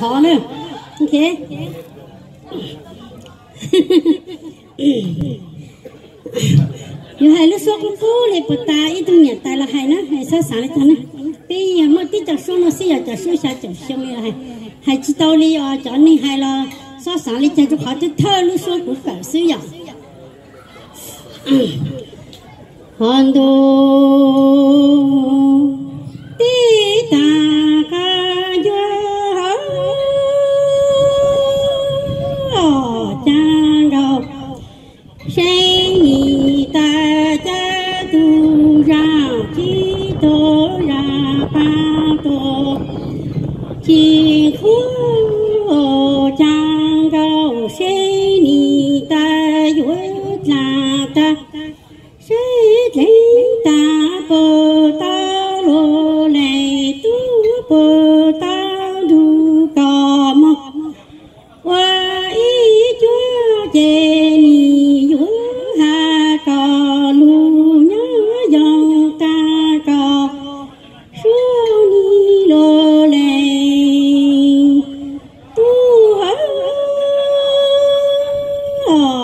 khó nữa ok yo hai lu sok lu tu le pata itu nya ta la hai na hai sa sa le ta na pe ya mo ti ta so no si ya ta so sa ta so hai hai chi tao li yo cho ni hai lo sa sa le cha ju kha ti tho lu so ku ka si ya hondo Vicky.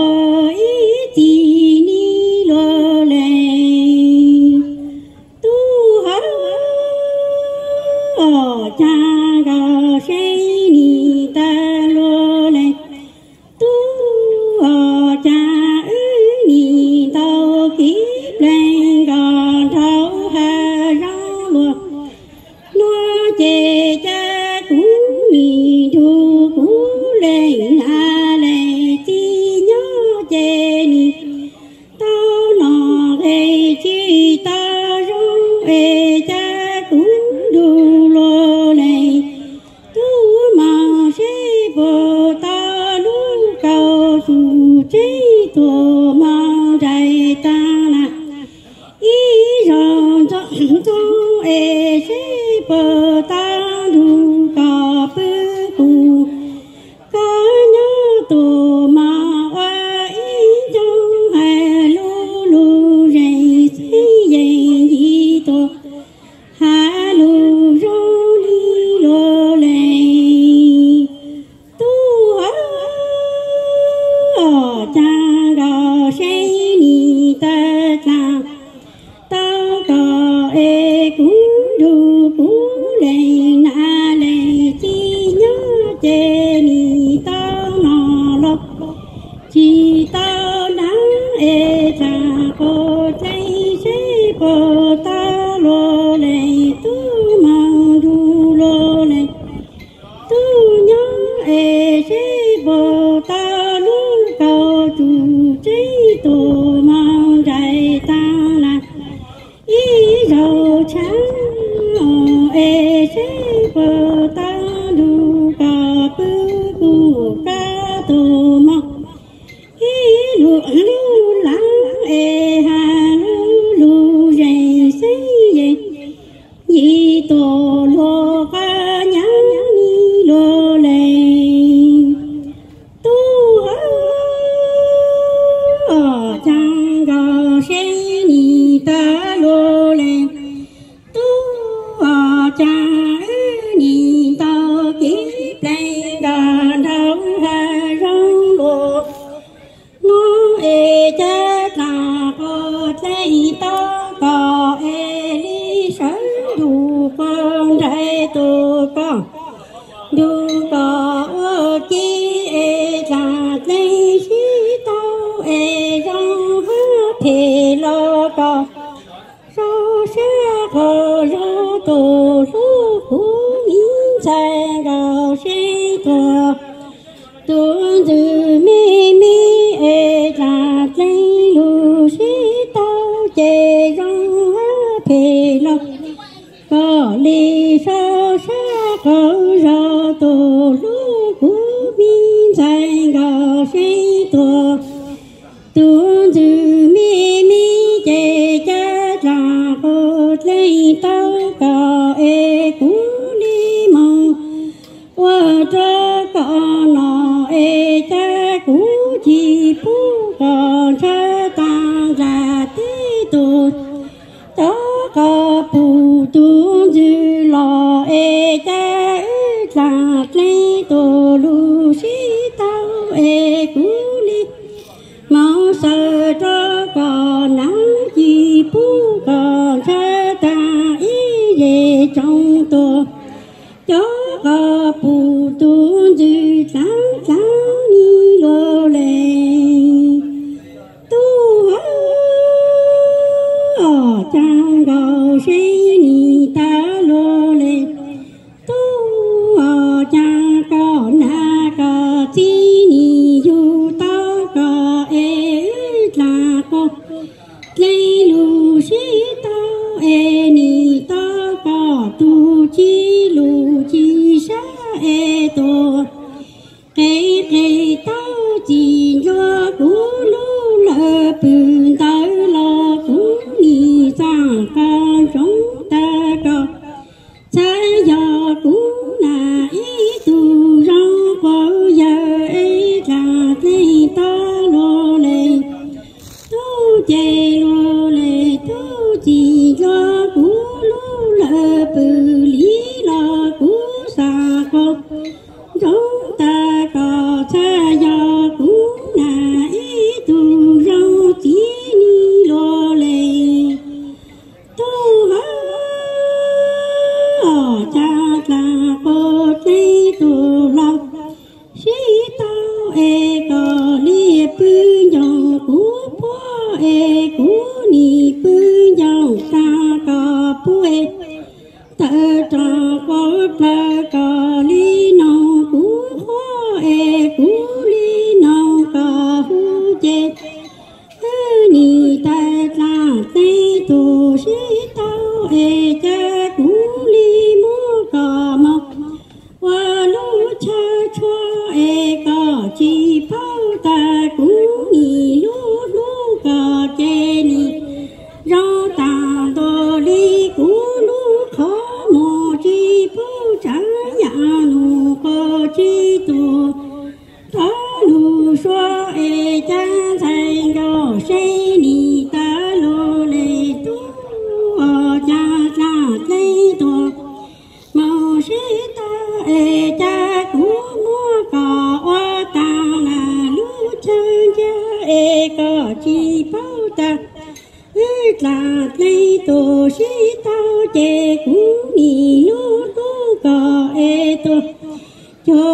why 嗯 ê cú du cú lê na lê chi nhớ chê ni tao nọ lộc. Chi tao nắng ê cha cô tây chế cô ta lô lê tu mang du lô lê tu nhớ ê chế bồ đưa dù có chi lấy tao cả e cú cho có phù tu dư sáng sáng ni lo lệ tu hả trang gạo xây ni ta tu có na có chi ni du ta có e là có lấy lu sĩ tao e ni ta tu chi e to cây cây tao chỉ cho cú lô lơ bùn tao lo cú ni sang con trong ta có. Cha giờ cú cú ni bư ta có pu e ta cho có ta có li nong cú ho e cú li nong có hu che ni ta la tây lu xóa e cha thành ta lô lê. Tu ở cha cha ta. Cha là cha có tổ cho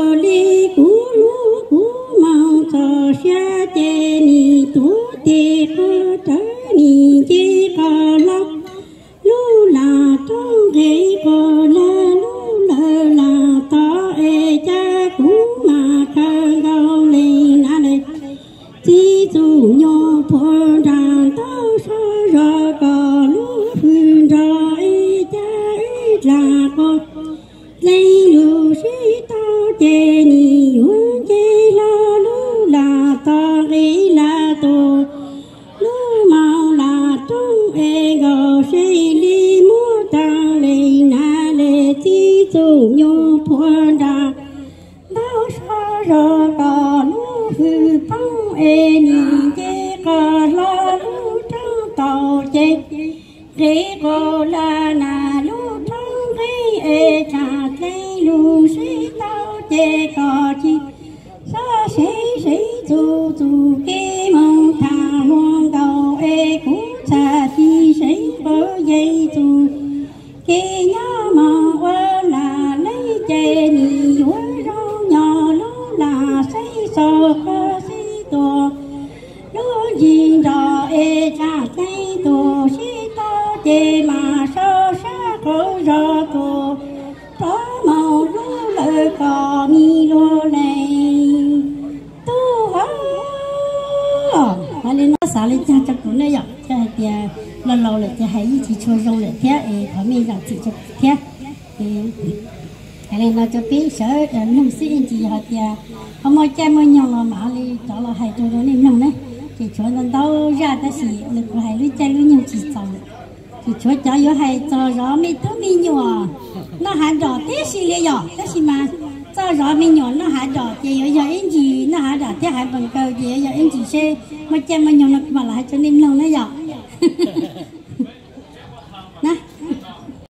chê băng ni chê có la lu trong tàu chê rê cô la na lu trong rê e cha lu sĩ tao chê có chi. Sa sĩ sĩ tu tu kê mong thà hoang cầu e cú cha chi sĩ có dây tu kê nhớ mà qua là lấy chê ni hoa rau nhỏ lú là xây sò mi lên cha cho cũng này vậy cho thì à, lâu lâu là cho hãy chỉ cho rong là thế thì có mình rằng chỉ cho thế cái này là cho biết sợ à, nông sĩ anh chị họ thì à, không mọi cha mọi nhau là mà đi đó là hay cho đó nên nông đấy. Thì cho nên đâu ra ta xí lực của hay lui cha lui nhau chỉ xong thì cho cho yếu hay cho rõ mi tó mi nhỏ. Nó hay rõ thế gì liền nhỏ thế gì mà nó rõ mình nhỏ nó hạ đỏ thì giờ giờ anh chị nó hạ đỏ thế hạ bằng cầu thì giờ anh chị xe mà chăm mà nhỏ nó mà lại cho nên lâu nó dọc